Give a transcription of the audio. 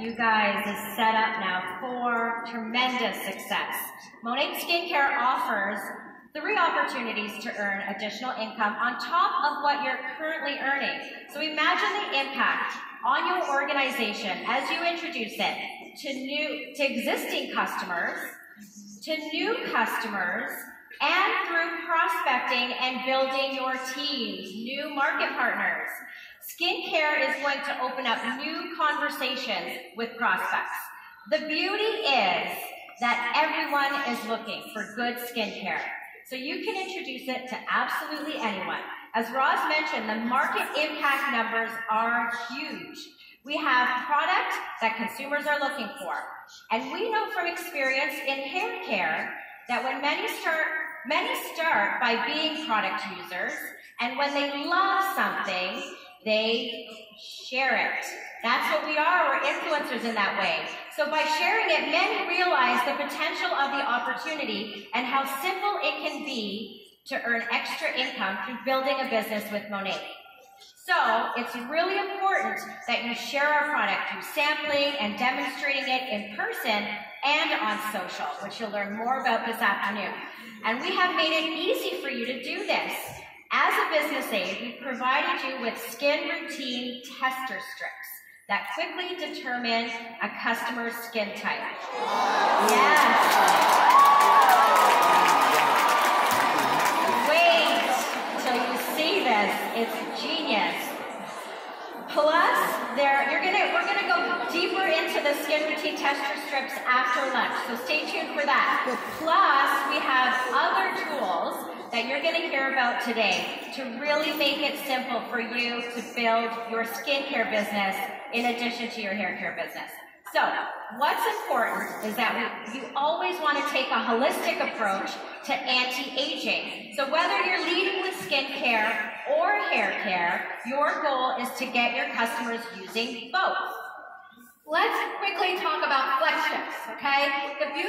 you guys is set up now for tremendous success. Monat Skincare offers three opportunities to earn additional income on top of what you're currently earning. So imagine the impact on your organization as you introduce it to new to existing customers, to new customers, and through prospecting and building your teams, new market partners. Skincare is going to open up new conversations with prospects. The beauty is that everyone is looking for good skincare. So you can introduce it to absolutely anyone. As Roz mentioned, the market impact numbers are huge. We have product that consumers are looking for. And we know from experience in hair care that when many start, many start by being product users, and when they love something, they share it. That's what we are. We're influencers in that way. So by sharing it, men realize the potential of the opportunity and how simple it can be to earn extra income through building a business with Monat. So it's really important that you share our product through sampling and demonstrating it in person and on social, which you'll learn more about this afternoon. And we have made it easy for you to do this. As a business aid, we provided you with skin routine tester strips that quickly determine a customer's skin type. Yes. Wait till you see this. It's genius. Plus, there you're gonna we're gonna go deeper into the skin routine tester strips after lunch. So stay tuned for that. Plus, we have other tools that you're going to hear about today to really make it simple for you to build your skincare business in addition to your hair care business. So, what's important is that we, you always want to take a holistic approach to anti-aging. So whether you're leading with skincare or hair care, your goal is to get your customers using both. Let's quickly talk about flex strips, okay? The beauty